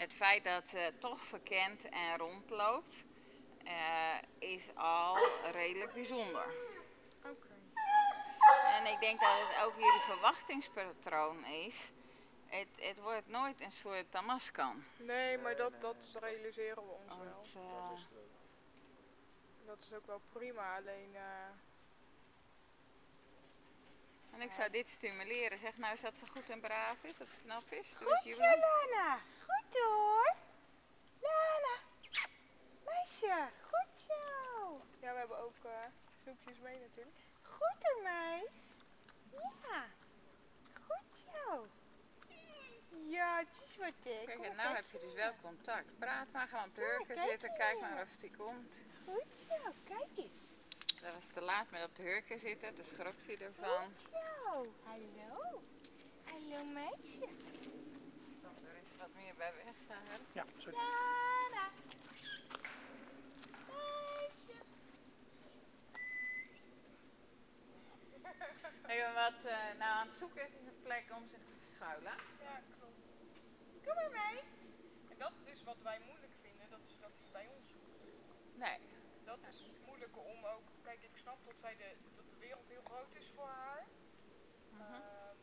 het feit dat ze toch verkent en rondloopt, eh, is al redelijk bijzonder. Oké. En ik denk dat het ook jullie verwachtingspatroon is. Het, het wordt nooit een soort tamaskan. Nee, maar dat, dat realiseren we ons wel. Want, eh, Dat is het ook. Dat is ook wel prima, alleen... eh, en ik zou dit stimuleren. Zeg nou eens dat ze goed en braaf is, dat ze knap is. Goed jubelen. Lana. Meisje, goed zo. ja, we hebben ook eh, snoepjes mee natuurlijk. Goed hoor, meis. Ja. Goed zo. Ja, het is wat ik. Kijk, en nou heb je dus wel contact. Praat maar, ga op de hurken kijk zitten, kijk maar of die komt. Goed zo, kijk eens. Dat was te laat met op de hurken zitten, toen schrok hij ervan. Goed zo. Hallo. Hallo, meisje. Er eens wat meer bij weg. hè? Ja, sorry. Lana. Meisje. Hey, wat eh, nou aan het zoeken is, is een plek om zich te verschuilen. Ja, klopt. Kom maar, meis. En dat is wat wij moeilijk vinden, dat is dat hij bij ons zoekt. Nee, Dat is moeilijk om ook... Kijk, ik snap dat, zij de, dat de wereld heel groot is voor haar. Mhm. Ehm,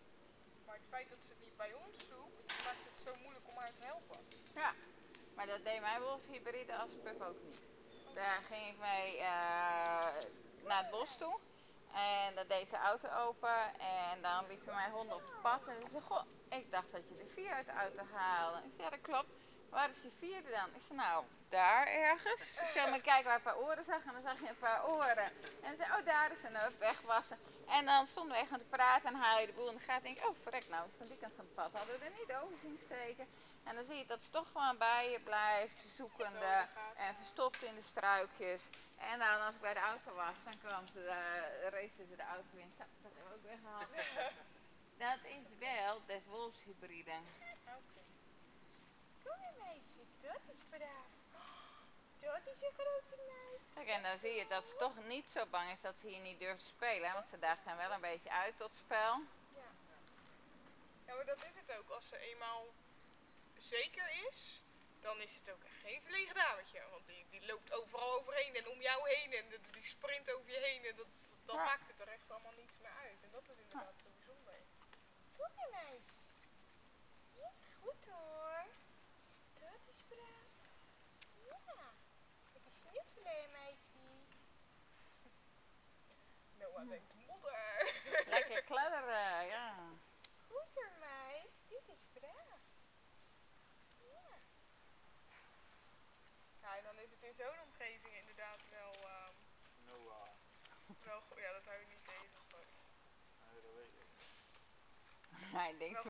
maar feit dat ze niet bij ons zoekt, maakt het zo moeilijk om haar te helpen. ja. Maar dat deed mijn wolfhybride als pup ook niet. Daar ging ik mee eh, naar het bos toe. En dat deed de auto open. En dan liepen mijn honden op het pad. En ze zei, goh, ik dacht dat je de vier uit de auto haalde. Ik zei, ja dat klopt. Waar is die vierde dan? Ik zei, nou, daar ergens. Ik zei, maar kijk waar een paar oren zag. En dan zag je een paar oren. En ze zei, oh daar is een up, wegwassen. En dan stonden we echt aan te praten en haaien de boel in de gaten. denk ik, oh verrek nou, aan die kant van het pad. Hadden we er niet over zien steken. En dan zie je dat ze toch gewoon bij je blijft, zoekende en verstopt in de struikjes. En dan als ik bij de auto was, dan kwam ze, de, race ze de auto in. Dat hebben we ook weggehaald. Dat is wel des wolfshybride. Oké. Maar, meisje. Dat is braaf. Dat is een grote meid. Kijk, en dan zie je dat ze toch niet zo bang is dat ze hier niet durft te spelen. hè, Want ze daagt hem wel een beetje uit tot spel. Ja. ja, maar dat is het ook. Als ze eenmaal zeker is, dan is het ook echt geen verlegen dametje. Want die, die loopt overal overheen en om jou heen en dat- die sprint over je heen. En dat, dan Ja. maakt het er echt allemaal niets meer uit. En dat is inderdaad zo bijzonder. Kom maar, meis. Ja, goed hoor. Braaf. Ja. Lekker snuffelen, meisje. Noah denkt modder. Lekker kledderen, ja. Goed hoor, meis. Dit is braaf. Ja. Ja, en dan is het in zo'n omgeving inderdaad wel, ehm, Noah. wel goed. Ja, dat hou je niet tegen. Nee, dat weet ik. Hij denkt